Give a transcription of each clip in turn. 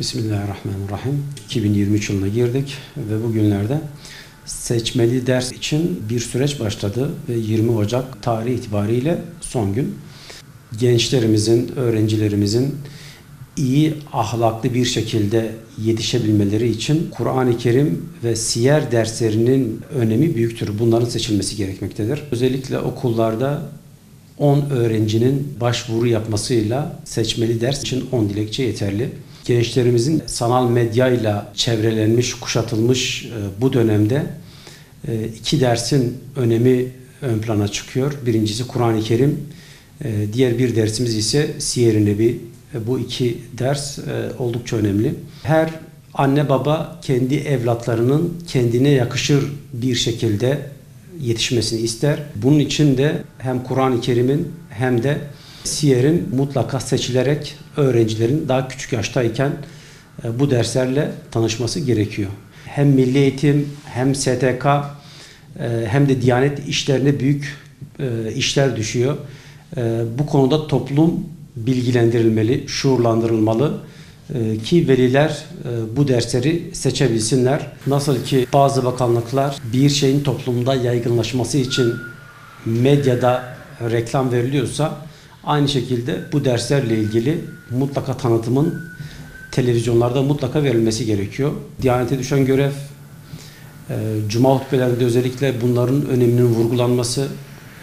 Bismillahirrahmanirrahim. 2023 yılına girdik ve bugünlerde seçmeli ders için bir süreç başladı ve 20 Ocak tarihi itibariyle son gün. Gençlerimizin, öğrencilerimizin iyi ahlaklı bir şekilde yetişebilmeleri için Kur'an-ı Kerim ve siyer derslerinin önemi büyüktür. Bunların seçilmesi gerekmektedir. Özellikle okullarda 10 öğrencinin başvuru yapmasıyla seçmeli ders için 10 dilekçe yeterli. Gençlerimizin sanal medyayla çevrelenmiş, kuşatılmış e, bu dönemde e, iki dersin önemi ön plana çıkıyor. Birincisi Kur'an-ı Kerim, e, diğer bir dersimiz ise Siyer-i Nebi. Bu iki ders oldukça önemli. Her anne baba kendi evlatlarının kendine yakışır bir şekilde yetişmesini ister. Bunun için de hem Kur'an-ı Kerim'in hem de Siyer'in mutlaka seçilerek öğrencilerin daha küçük yaştayken e, bu derslerle tanışması gerekiyor. Hem milli eğitim hem STK e, hem de Diyanet işlerine büyük e, işler düşüyor. Bu konuda toplum bilgilendirilmeli, şuurlandırılmalı ki veliler bu dersleri seçebilsinler. Nasıl ki bazı bakanlıklar bir şeyin toplumda yaygınlaşması için medyada reklam veriliyorsa Aynı şekilde bu derslerle ilgili mutlaka tanıtımın televizyonlarda mutlaka verilmesi gerekiyor. Diyanete düşen görev, e, Cuma hutbelerinde özellikle bunların öneminin vurgulanması,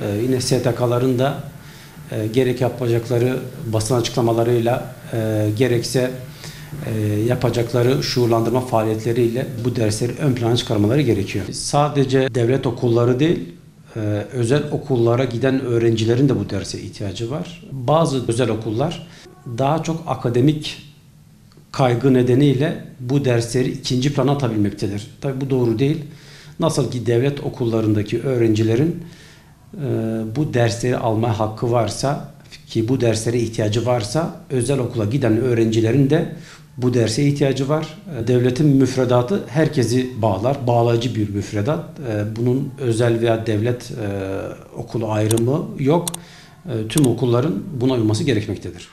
e, yine STK'ların da e, gerek yapacakları basın açıklamalarıyla gerekse yapacakları şuurlandırma faaliyetleriyle bu dersleri ön plana çıkarmaları gerekiyor. Sadece devlet okulları değil, ee, özel okullara giden öğrencilerin de bu derse ihtiyacı var. Bazı özel okullar daha çok akademik kaygı nedeniyle bu dersleri ikinci plana atabilmektedir. Tabi bu doğru değil. Nasıl ki devlet okullarındaki öğrencilerin e, bu dersleri alma hakkı varsa ki bu derslere ihtiyacı varsa özel okula giden öğrencilerin de bu derse ihtiyacı var. E, devletin müfredatı herkesi bağlar. Bağlayıcı bir müfredat. E, bunun özel veya devlet e, okulu ayrımı yok. Tüm okulların buna uyması gerekmektedir.